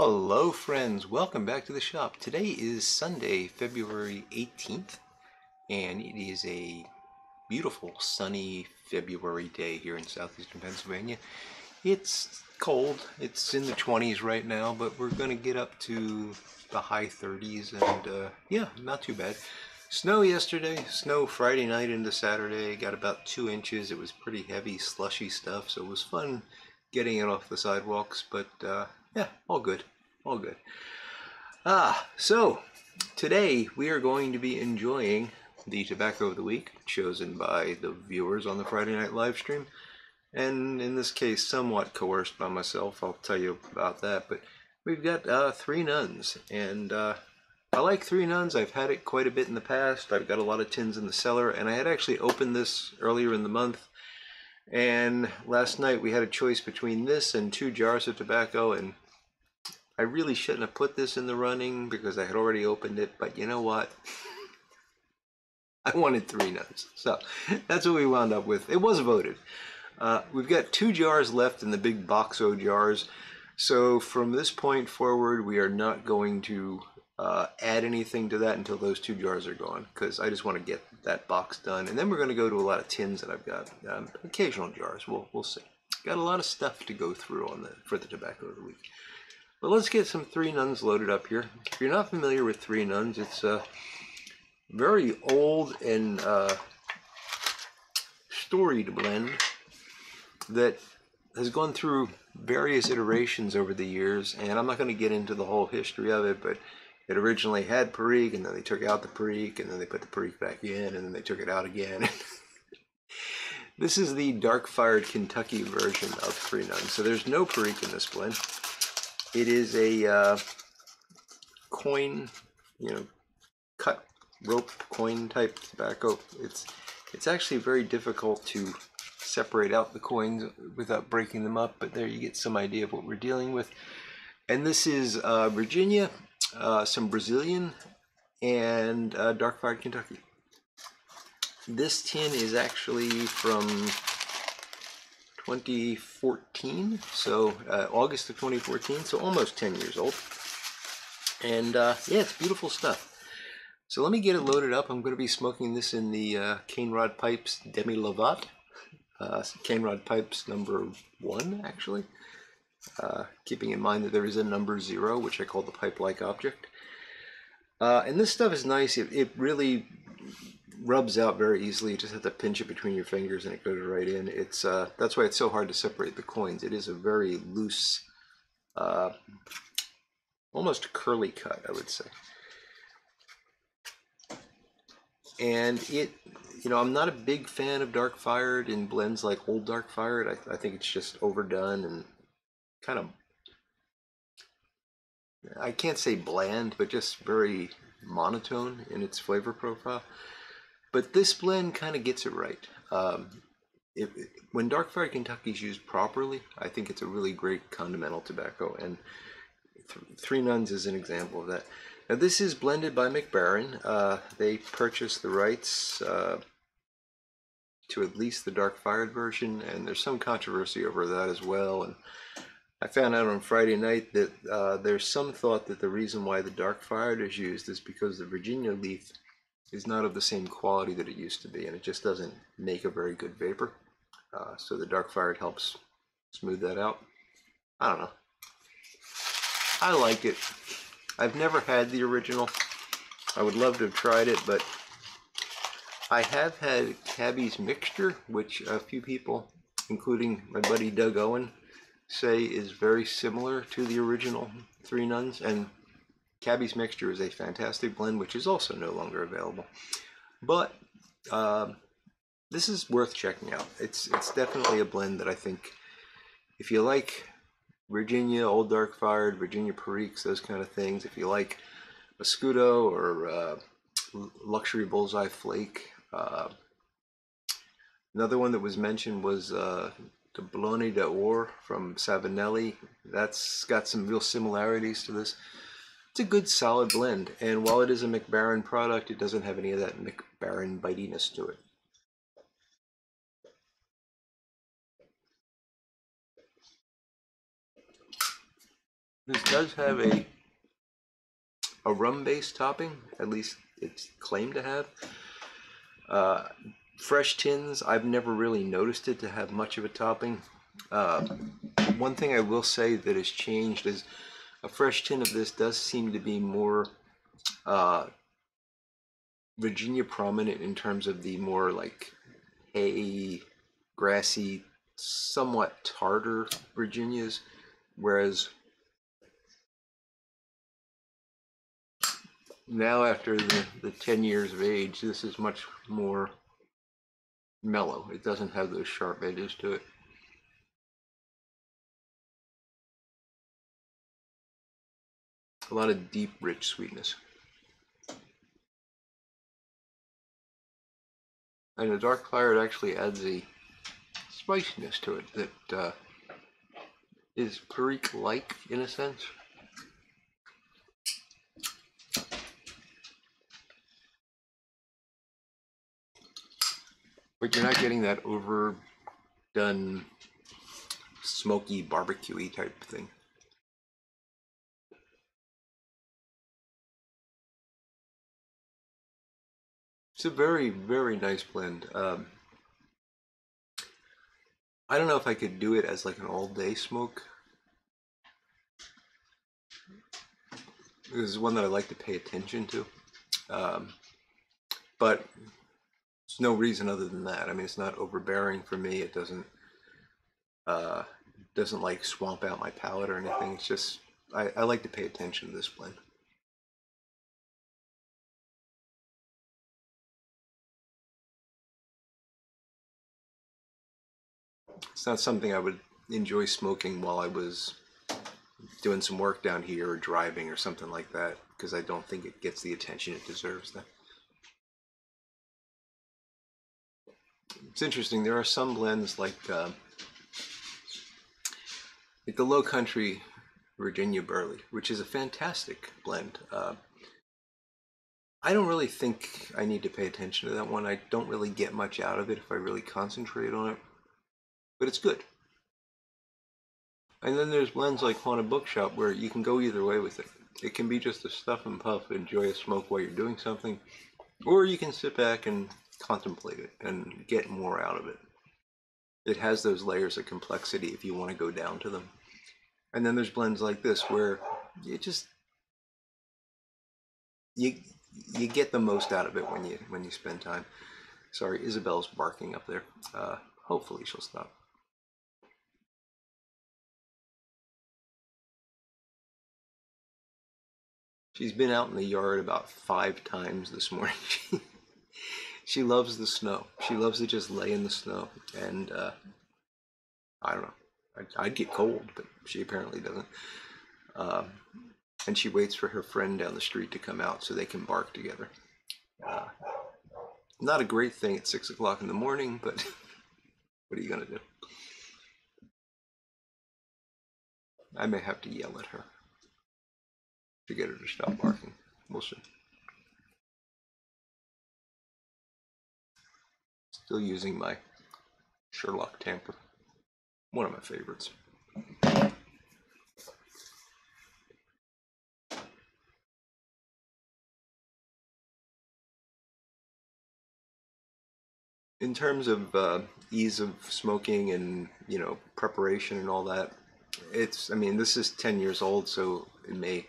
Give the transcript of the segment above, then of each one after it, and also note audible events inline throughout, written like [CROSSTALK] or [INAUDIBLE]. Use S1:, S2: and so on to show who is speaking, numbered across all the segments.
S1: Hello friends, welcome back to the shop. Today is Sunday, February 18th, and it is a beautiful sunny February day here in southeastern Pennsylvania. It's cold, it's in the 20s right now, but we're going to get up to the high 30s, and uh, yeah, not too bad. Snow yesterday, snow Friday night into Saturday, got about two inches. It was pretty heavy, slushy stuff, so it was fun getting it off the sidewalks, but uh, yeah, all good all good. Ah, so today we are going to be enjoying the tobacco of the week chosen by the viewers on the Friday night live stream, and in this case, somewhat coerced by myself. I'll tell you about that. But we've got uh, three nuns, and uh, I like three nuns. I've had it quite a bit in the past. I've got a lot of tins in the cellar, and I had actually opened this earlier in the month. And last night we had a choice between this and two jars of tobacco, and I really shouldn't have put this in the running because I had already opened it, but you know what? [LAUGHS] I wanted three nuns. So that's what we wound up with. It was voted. Uh, we've got two jars left in the big Boxo jars. So from this point forward, we are not going to uh, add anything to that until those two jars are gone because I just want to get that box done. And then we're going to go to a lot of tins that I've got, um, occasional jars. We'll, we'll see. Got a lot of stuff to go through on the for the tobacco of the week. But let's get some Three Nuns loaded up here. If you're not familiar with Three Nuns, it's a very old and uh, storied blend that has gone through various iterations over the years. And I'm not going to get into the whole history of it, but it originally had Perique, and then they took out the Perique, and then they put the Perique back in, and then they took it out again. [LAUGHS] this is the dark fired Kentucky version of Three Nuns. So there's no Perique in this blend. It is a uh, coin, you know, cut rope coin type tobacco. It's it's actually very difficult to separate out the coins without breaking them up, but there you get some idea of what we're dealing with. And this is uh, Virginia, uh, some Brazilian, and uh, Dark Fired Kentucky. This tin is actually from 2014, so uh, August of 2014, so almost 10 years old. And uh, yeah, it's beautiful stuff. So let me get it loaded up. I'm going to be smoking this in the uh, Cane Rod Pipes Demi Lovat. Uh, Cane Rod Pipes number one, actually. Uh, keeping in mind that there is a number zero, which I call the pipe-like object. Uh, and this stuff is nice. It, it really rubs out very easily. You just have to pinch it between your fingers and it goes right in. It's uh, That's why it's so hard to separate the coins. It is a very loose, uh, almost curly cut, I would say. And it, you know, I'm not a big fan of dark fired in blends like old dark fired. I, I think it's just overdone and kind of, I can't say bland, but just very monotone in its flavor profile. But this blend kind of gets it right. Um, it, it, when Dark Fire Kentucky is used properly, I think it's a really great condimental tobacco, and th Three Nuns is an example of that. Now this is blended by Mac Baren. Uh, they purchased the rights uh, to at least the Dark Fired version, and there's some controversy over that as well. And I found out on Friday night that uh, there's some thought that the reason why the Dark Fired is used is because the Virginia leaf is not of the same quality that it used to be, and it just doesn't make a very good vapor. Uh, so the dark fired helps smooth that out. I don't know. I like it. I've never had the original. I would love to have tried it, but I have had Cabbie's Mixture, which a few people, including my buddy Doug Owen, say is very similar to the original Three Nuns, and Cabbie's Mixture is a fantastic blend, which is also no longer available. But uh, this is worth checking out. It's it's definitely a blend that I think if you like Virginia Old Dark Fired, Virginia Periques, those kind of things, if you like Escudo or uh, Luxury Bullseye Flake. Uh, another one that was mentioned was uh, the Bologna d'Or from Savinelli. That's got some real similarities to this it's a good solid blend. And while it is a Mac Baren product, it doesn't have any of that Mac Baren bitiness to it. This does have a a rum based topping, at least it's claimed to have. Uh, fresh tins, I've never really noticed it to have much of a topping. Uh, one thing I will say that has changed is a fresh tin of this does seem to be more uh, Virginia prominent in terms of the more like hay, grassy, somewhat tartar Virginias, whereas now after the, the 10 years of age, this is much more mellow. It doesn't have those sharp edges to it. A lot of deep, rich sweetness. And the dark claret actually adds a spiciness to it that uh, is Perique-like in a sense. But you're not getting that overdone, smoky, barbecuey type thing. It's a very, very nice blend. Um, I don't know if I could do it as like an all day smoke. This is one that I like to pay attention to. Um, but there's no reason other than that. I mean, it's not overbearing for me. It doesn't uh, doesn't like swamp out my palate or anything. It's just I, I like to pay attention to this blend. It's not something I would enjoy smoking while I was doing some work down here or driving or something like that because I don't think it gets the attention it deserves. Then it's interesting. There are some blends like uh, like the Low Country Virginia Burley, which is a fantastic blend. Uh, I don't really think I need to pay attention to that one. I don't really get much out of it if I really concentrate on it but it's good. And then there's blends like Haunted Bookshop where you can go either way with it. It can be just a stuff and puff, enjoy a smoke while you're doing something, or you can sit back and contemplate it and get more out of it. It has those layers of complexity if you want to go down to them. And then there's blends like this where you just you you get the most out of it when you when you spend time. Sorry, Isabel's barking up there. Uh, hopefully she'll stop. She's been out in the yard about five times this morning. [LAUGHS] she loves the snow. She loves to just lay in the snow. And uh, I don't know. I'd, I'd, get cold, but she apparently doesn't. Um, and she waits for her friend down the street to come out so they can bark together. Uh, not a great thing at six o'clock in the morning, but [LAUGHS] what are you going to do? I may have to yell at her to get her to stop barking. We'll see. Still using my Sherlock tamper. One of my favorites. In terms of uh, ease of smoking and you know preparation and all that, it's I mean this is ten years old, so it may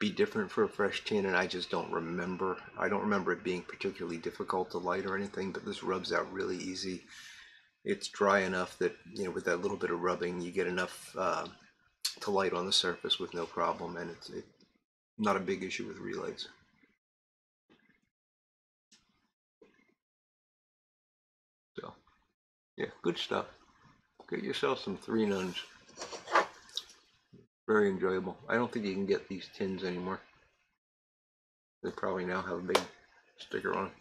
S1: be different for a fresh tin and I just don't remember. I don't remember it being particularly difficult to light or anything, but this rubs out really easy. It's dry enough that, you know, with that little bit of rubbing, you get enough uh, to light on the surface with no problem, and it's it, not a big issue with relights. So, yeah, good stuff. Get yourself some three nuns. Very enjoyable. I don't think you can get these tins anymore. They probably now have a big sticker on.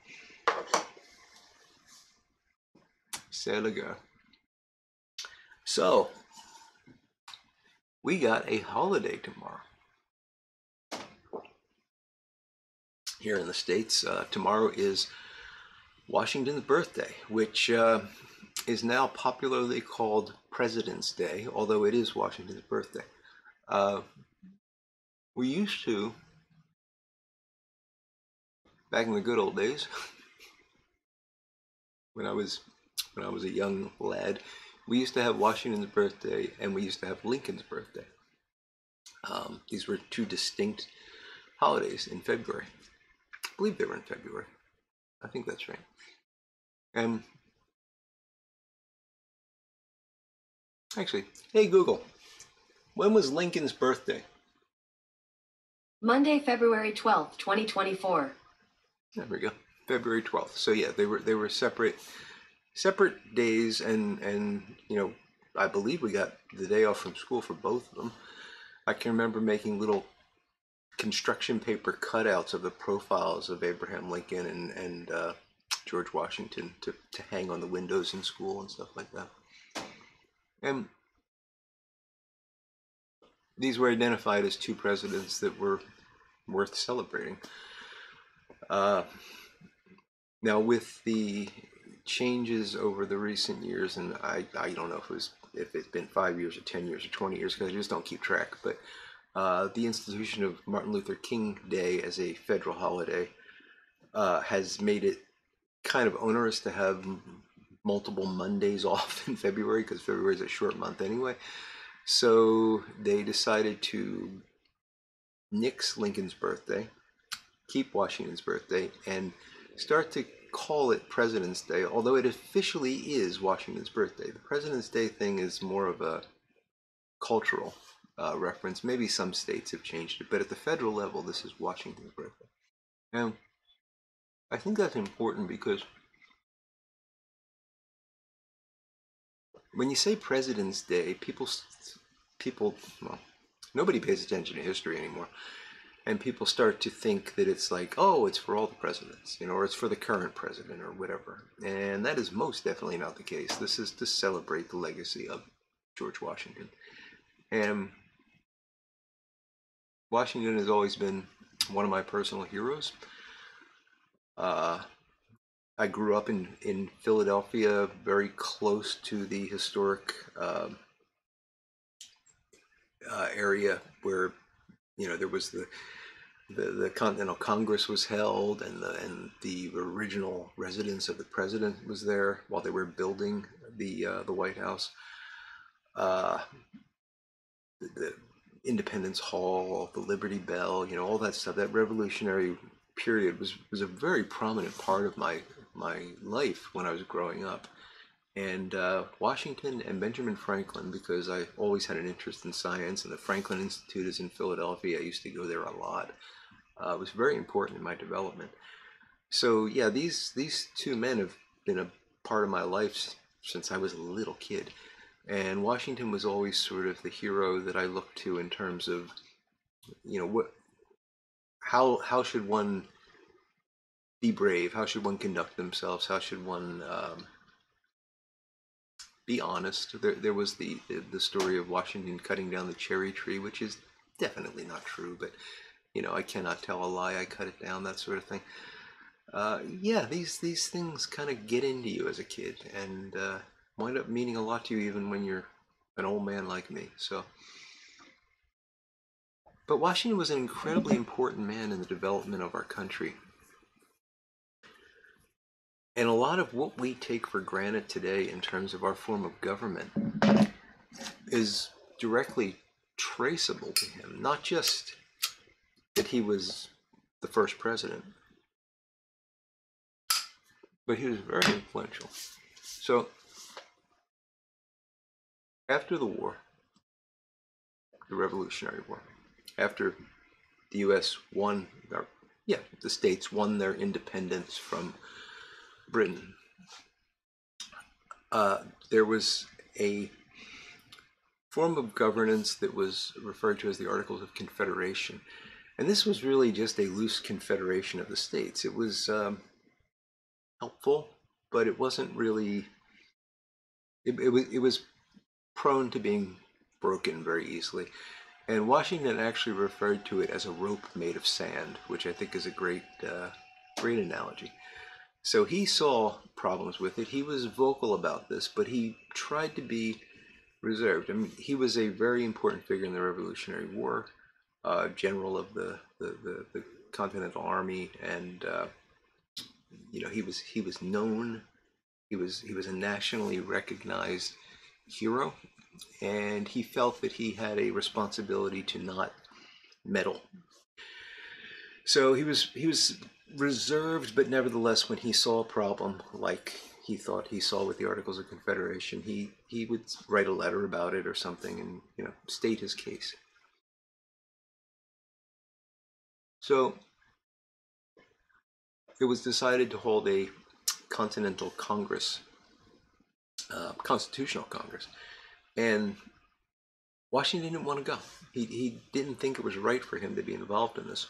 S1: Seliger. So, we got a holiday tomorrow. Here in the States, uh, tomorrow is Washington's birthday, which uh, is now popularly called President's Day, although it is Washington's birthday. Uh, we used to, back in the good old days, [LAUGHS] when I was when I was a young lad, we used to have Washington's birthday and we used to have Lincoln's birthday. Um, these were two distinct holidays in February. I believe they were in February. I think that's right. And actually, hey Google, when was Lincoln's birthday?
S2: Monday, February 12th, 2024.
S1: There we go. February 12th. So yeah, they were they were separate separate days and and you know, I believe we got the day off from school for both of them. I can remember making little construction paper cutouts of the profiles of Abraham Lincoln and and uh, George Washington to, to hang on the windows in school and stuff like that. And these were identified as two presidents that were worth celebrating. Uh, now, with the changes over the recent years, and I, I don't know if it was if it's been five years or ten years or twenty years because I just don't keep track, but uh, the institution of Martin Luther King Day as a federal holiday uh, has made it kind of onerous to have multiple Mondays [LAUGHS] off in February because February is a short month anyway. So they decided to nix Lincoln's birthday, keep Washington's birthday, and start to call it President's Day, although it officially is Washington's birthday. The President's Day thing is more of a cultural uh, reference. Maybe some states have changed it, but at the federal level, this is Washington's birthday. And I think that's important because when you say President's Day, people, people, well, nobody pays attention to history anymore and people start to think that it's like, oh, it's for all the presidents, you know, or it's for the current president or whatever. And that is most definitely not the case. This is to celebrate the legacy of George Washington. And Washington has always been one of my personal heroes. Uh, I grew up in, in Philadelphia, very close to the historic uh, uh, area where, you know, there was the the, the Continental Congress was held, and the and the original residence of the president was there while they were building the uh, the White House. Uh, the, the, Independence Hall, the Liberty Bell, you know, all that stuff. That revolutionary period was was a very prominent part of my my life when I was growing up. And uh, Washington and Benjamin Franklin, because I always had an interest in science, and the Franklin Institute is in Philadelphia. I used to go there a lot uh, was very important in my development. So yeah, these these two men have been a part of my life since I was a little kid, and Washington was always sort of the hero that I looked to in terms of, you know, what, how how should one be brave? How should one conduct themselves? How should one um, be honest? There, there was the, the the story of Washington cutting down the cherry tree, which is definitely not true, but you know, I cannot tell a lie, I cut it down, that sort of thing. Uh, yeah, these these things kind of get into you as a kid and uh, wind up meaning a lot to you even when you're an old man like me. So, but Washington was an incredibly important man in the development of our country. And a lot of what we take for granted today in terms of our form of government is directly traceable to him, not just that he was the first president. But he was very influential. So, after the war, the Revolutionary War, after the U.S. won, yeah, the states won their independence from Britain, uh, there was a form of governance that was referred to as the Articles of Confederation. And this was really just a loose confederation of the states. It was um, helpful, but it wasn't really. It, it, was, it was prone to being broken very easily. And Washington actually referred to it as a rope made of sand, which I think is a great, uh, great analogy. So he saw problems with it. He was vocal about this, but he tried to be reserved. I mean, he was a very important figure in the Revolutionary War uh, general of the, the, the, the Continental Army, and uh, you know he was he was known. He was he was a nationally recognized hero, and he felt that he had a responsibility to not meddle. So he was he was reserved, but nevertheless, when he saw a problem like he thought he saw with the Articles of Confederation, he he would write a letter about it or something, and you know state his case. So it was decided to hold a Continental Congress, uh, Constitutional Congress, and Washington didn't want to go. He, he didn't think it was right for him to be involved in this.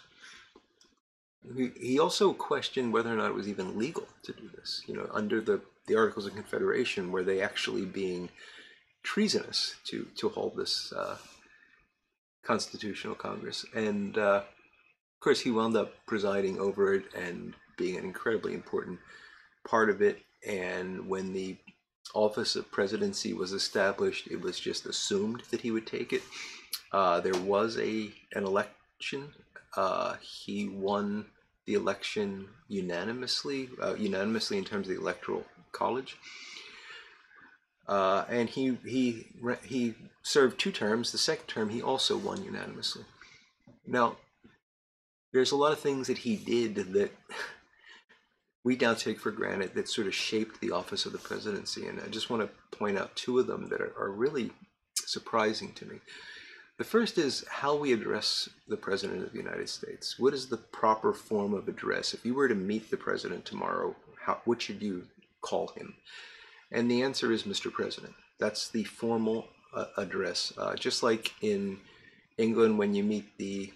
S1: He, also questioned whether or not it was even legal to do this. You know, under the, the Articles of Confederation, were they actually being treasonous to, to hold this uh, Constitutional Congress? And uh, of course, he wound up presiding over it and being an incredibly important part of it. And when the office of presidency was established, it was just assumed that he would take it. Uh, there was a an election. Uh, he won the election unanimously, uh, unanimously in terms of the electoral college. Uh, and he he he served two terms. The second term, he also won unanimously. Now, there's a lot of things that he did that [LAUGHS] we now take for granted that sort of shaped the office of the presidency. And I just want to point out two of them that are, are really surprising to me. The first is how we address the President of the United States. What is the proper form of address? If you were to meet the President tomorrow, how, what should you call him? And the answer is Mr. President. That's the formal uh, address. Uh, just like in England, when you meet the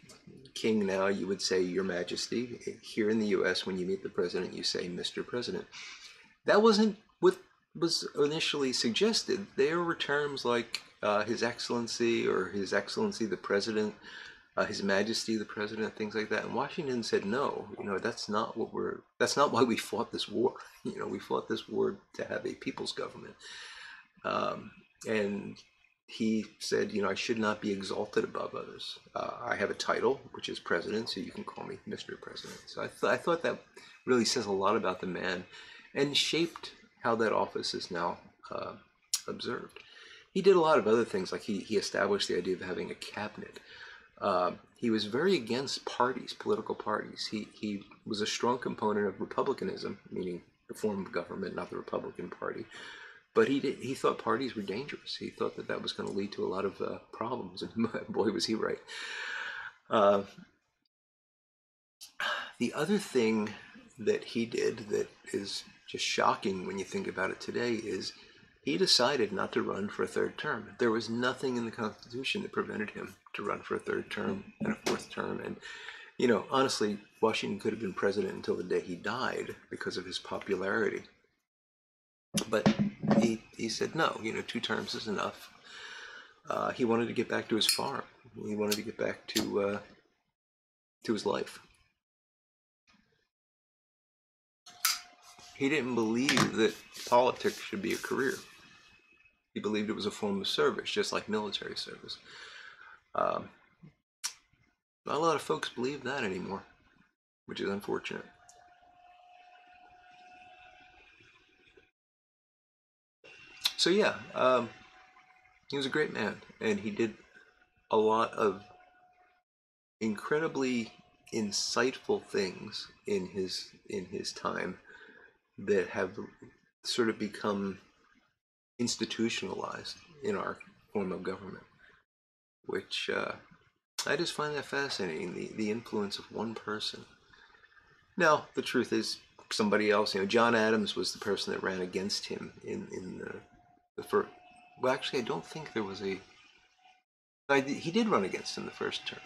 S1: king now, you would say Your Majesty. Here in the US, when you meet the president, you say Mr. President. That wasn't what was initially suggested. There were terms like uh, His Excellency or His Excellency the President, uh, His Majesty the President, things like that. And Washington said, no, you know, that's not what we're, that's not why we fought this war. [LAUGHS] You know, we fought this war to have a people's government. Um, and he said, you know, I should not be exalted above others. Uh, I have a title, which is president, so you can call me Mr. President. So I, th- I thought that really says a lot about the man and shaped how that office is now uh, observed. He did a lot of other things, like he, he established the idea of having a cabinet. Uh, he was very against parties, political parties. He, he was a strong component of republicanism, meaning the form of government, not the Republican Party. But he did, he thought parties were dangerous. He thought that that was going to lead to a lot of uh, problems, and [LAUGHS] boy, was he right. Uh, the other thing that he did that is just shocking when you think about it today is he decided not to run for a third term. There was nothing in the Constitution that prevented him to run for a third term and a fourth term. And, you know, honestly, Washington could have been president until the day he died because of his popularity. But he, he said, no, you know, two terms is enough. Uh, he wanted to get back to his farm. He wanted to get back to uh, to his life. He didn't believe that politics should be a career. He believed it was a form of service, just like military service. Um, not a lot of folks believe that anymore, which is unfortunate. So yeah, um, he was a great man, and he did a lot of incredibly insightful things in his in his time that have sort of become institutionalized in our form of government, which uh, I just find that fascinating. The the influence of one person. Now the truth is, somebody else. You know, John Adams was the person that ran against him in in the the first. Well, actually, I don't think there was a. I, he did run against him the first term.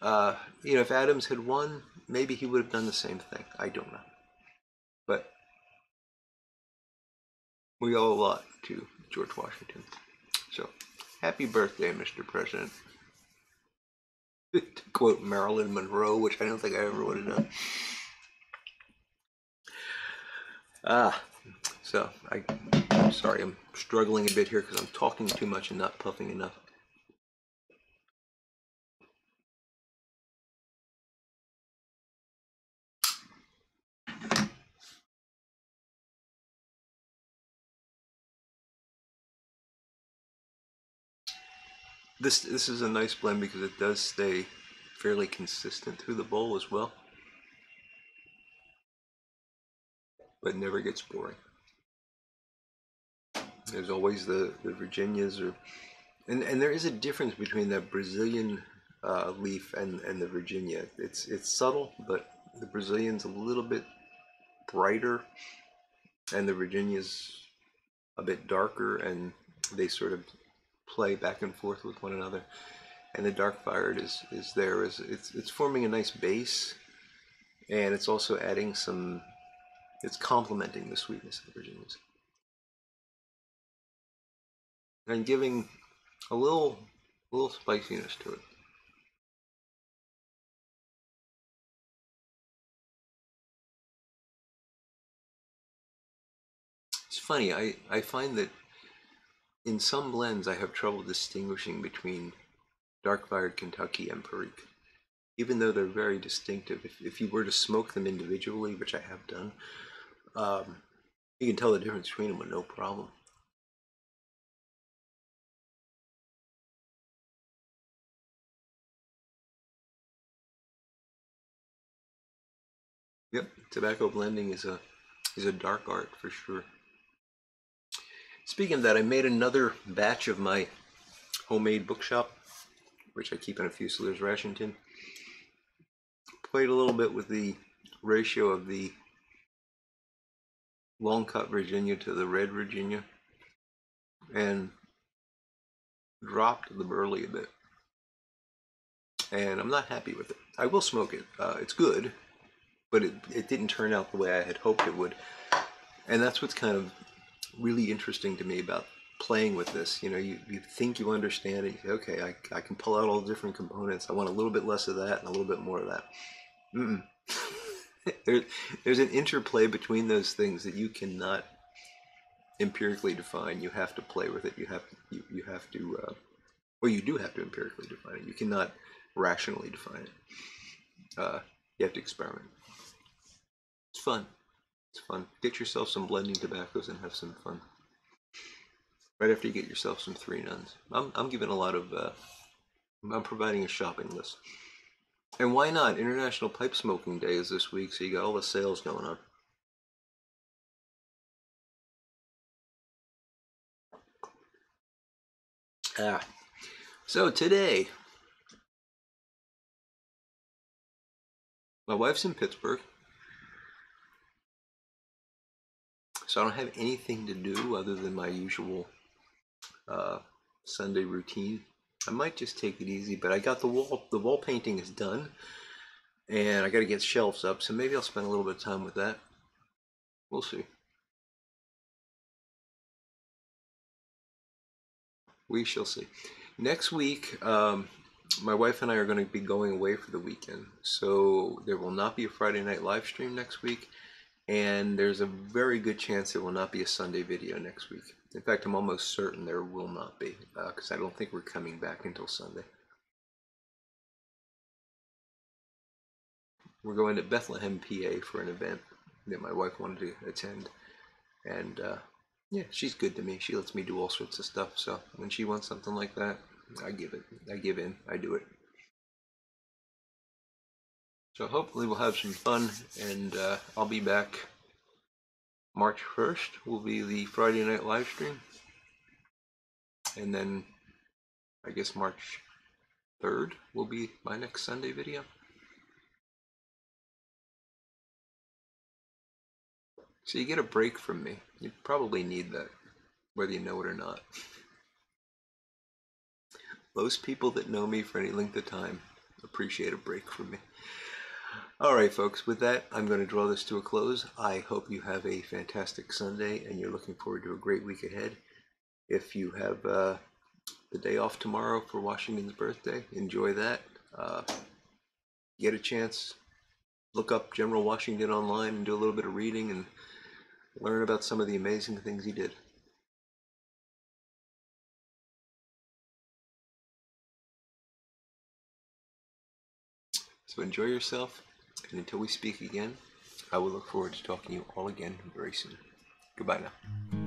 S1: Uh, you know, if Adams had won, maybe he would have done the same thing. I don't know, but we owe a lot to George Washington. So, happy birthday, Mr. President. [LAUGHS] to quote Marilyn Monroe, which I don't think I ever would have done. Ah, so I, I'm sorry, I'm struggling a bit here because I'm talking too much and not puffing enough. This this is a nice blend because it does stay fairly consistent through the bowl as well, but never gets boring. There's always the the Virginias or and and there is a difference between that Brazilian uh, leaf and and the Virginia. It's it's subtle, but the Brazilian's a little bit brighter, and the Virginia's a bit darker, and they sort of play back and forth with one another. And the dark fired is is there is it's it's forming a nice base, and it's also adding some. It's complementing the sweetness of the Virginias and giving a little a little spiciness to it. It's funny, I, I find that in some blends I have trouble distinguishing between dark fired Kentucky and Perique. Even though they're very distinctive, if, if you were to smoke them individually, which I have done, um, you can tell the difference between them with no problem. Yep, tobacco blending is a is a dark art for sure. Speaking of that, I made another batch of my homemade bookshop, which I keep in a Fusiliers ration tin. Played a little bit with the ratio of the long cut Virginia to the red Virginia, and dropped the burley a bit. And I'm not happy with it. I will smoke it. Uh, it's good, but it, it didn't turn out the way I had hoped it would. And that's what's kind of really interesting to me about playing with this. You know, you, you think you understand it. You say, okay, I, I can pull out all the different components. I want a little bit less of that and a little bit more of that. Mm-mm. [LAUGHS] there, there's an interplay between those things that you cannot empirically define. You have to play with it. You have to, you, you have to, uh, well, you do have to empirically define it. You cannot rationally define it. Uh, you have to experiment. It's fun. It's fun. Get yourself some blending tobaccos and have some fun. Right after you get yourself some three nuns. I'm, I'm giving a lot of, uh, I'm providing a shopping list. And why not? International Pipe Smoking Day is this week, so you got all the sales going on. Ah, so today, my wife's in Pittsburgh. So I don't have anything to do other than my usual uh, Sunday routine. I might just take it easy, but I got the wall. The wall painting is done, and I got to get shelves up. So maybe I'll spend a little bit of time with that. We'll see. We shall see. Next week, um, my wife and I are going to be going away for the weekend, so there will not be a Friday night live stream next week and there's a very good chance there will not be a Sunday video next week. In fact, I'm almost certain there will not be, because uh, I don't think we're coming back until Sunday. We're going to Bethlehem, PA for an event that my wife wanted to attend. And uh, yeah, she's good to me. She lets me do all sorts of stuff. So when she wants something like that, I give it. I give in. I do it. So hopefully we'll have some fun, and uh, I'll be back March 1st will be the Friday night live stream. And then I guess March 3rd will be my next Sunday video. So you get a break from me. You probably need that, whether you know it or not. Most people that know me for any length of time appreciate a break from me. All right, folks, with that, I'm going to draw this to a close. I hope you have a fantastic Sunday and you're looking forward to a great week ahead. If you have uh, the day off tomorrow for Washington's birthday, enjoy that. Uh, get a chance, look up General Washington online and do a little bit of reading and learn about some of the amazing things he did. So enjoy yourself and until we speak again, I will look forward to talking to you all again very soon. Goodbye now.